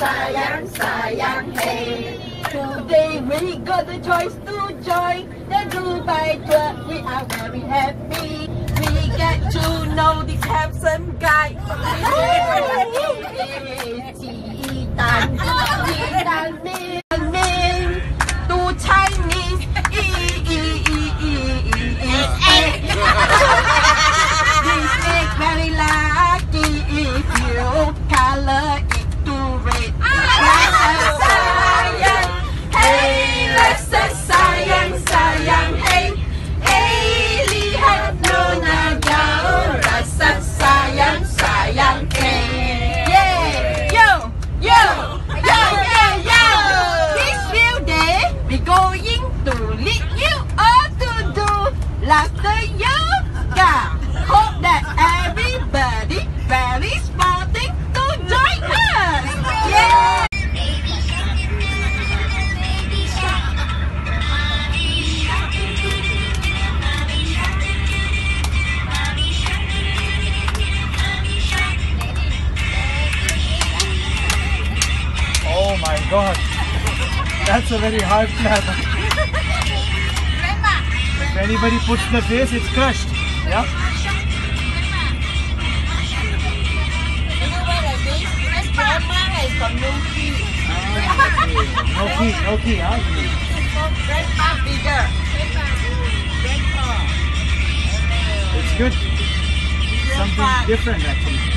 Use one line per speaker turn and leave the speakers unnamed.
sayang sayang hey Today we got the choice to join the Dubai tour We are very happy. We get to know this handsome guy Hope that everybody very to join us
Oh my god. That's a very hard slab. Anybody puts the face, it's crushed. Yeah? No key, no key, huh? It's good. Something different actually.